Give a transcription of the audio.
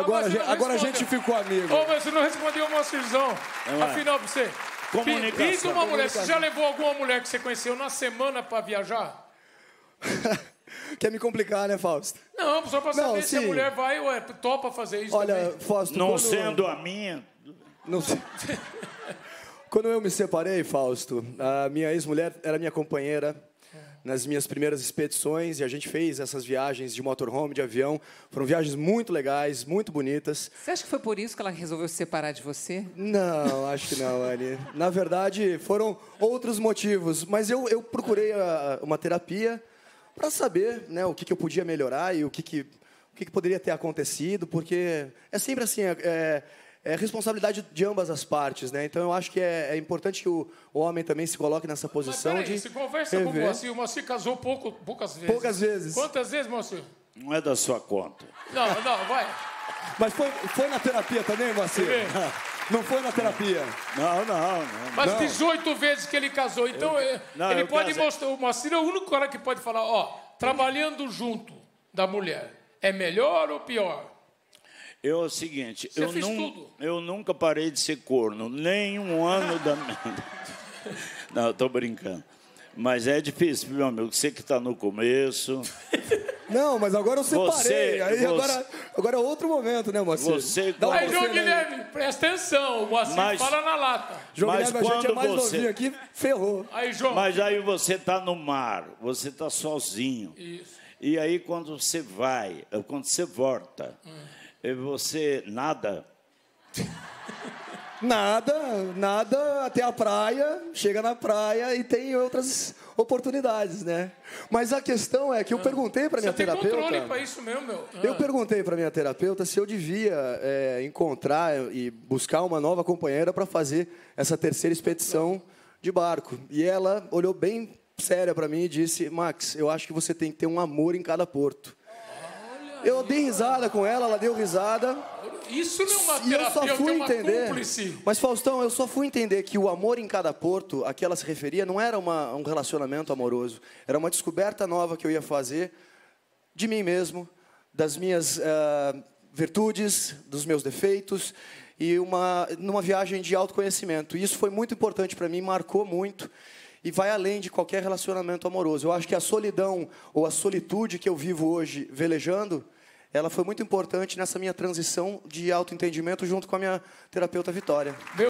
Agora, mas a você gente- não agora a gente ficou amigo. Ô, mas você não respondeu o Moacirzão. Vamos lá. Afinal, pra você. Comunicação. Pinta uma mulher. Você já levou alguma mulher que você conheceu na semana pra viajar? Quer me complicar, né, Fausto? Não, só pra Não, saber se a mulher vai ou é, topa fazer isso Olha, também. Fausto, Não quando... sendo a minha. Não sei. Quando eu me separei, Fausto, a minha ex-mulher era minha companheira nas minhas primeiras expedições e a gente fez essas viagens de motorhome, de avião. Foram viagens muito legais, muito bonitas. Você acha que foi por isso que ela resolveu se separar de você? Não, acho que não, Anne. Na verdade, foram outros motivos, mas eu, eu procurei a- uma terapia para saber né, o que, que eu podia melhorar e o que, que, o que, que poderia ter acontecido, porque é sempre assim, é, é- responsabilidade de ambas as partes, né? Então eu acho que é, é importante que o, o homem também se coloque nessa Mas posição peraí, de você conversa com o rever. Moacir. O Moacir casou pouco, poucas vezes. Poucas vezes. Quantas vezes, Moacir? Não é da sua conta. Não, não, vai. Mas foi, foi na terapia também, Moacir? Não foi na terapia. Não, não, não. Mas Não. 18 vezes que ele casou. Então, é, não, ele eu pode casei. mostrar. O Moacir é o único cara que pode falar: ó, trabalhando junto da mulher, é melhor ou pior? Eu é o seguinte, Você eu, fez nun- tudo. eu nunca parei de ser corno, nem um ano da minha Não, eu tô brincando. Mas é difícil, meu amigo. Você que está no começo, Não, mas agora eu separei. Você- Aí você- agora, agora é outro momento, né, Moacir? Você- Dá um Aí, João conselho aí. Guilherme, presta atenção. O Moacir Mas- fala na lata. João Mas Guilherme, a gente é quando mais você- novinho aqui, ferrou. Aí, João. mas aí você está no mar, você está sozinho. Isso. E aí quando você vai, quando você volta, eh, você nada. Nada, nada até a praia, chega na praia e tem outras oportunidades, né? Mas a questão é que eu perguntei para minha Você tem controle terapeuta. pra isso mesmo, meu. Eu Ah. perguntei para minha terapeuta se eu devia é, encontrar e buscar uma nova companheira para fazer essa terceira expedição de barco. E ela olhou bem séria para mim e disse: Max, eu acho que você tem que ter um amor em cada porto. Eu dei risada com ela, ela deu risada. Isso não é uma E eu só terapia, fui é entender. cúmplice. Mas, Faustão, eu só fui entender que o amor em cada porto, a que ela se referia, não era uma- um relacionamento amoroso. Era uma descoberta nova que eu ia fazer de mim mesmo, das minhas ah, virtudes, dos meus defeitos, e uma, numa viagem de autoconhecimento. E isso foi muito importante para mim, marcou muito. E vai além de qualquer relacionamento amoroso. Eu acho que a solidão ou a solitude que eu vivo hoje velejando, ela foi muito importante nessa minha transição de autoentendimento junto com a minha terapeuta Vitória.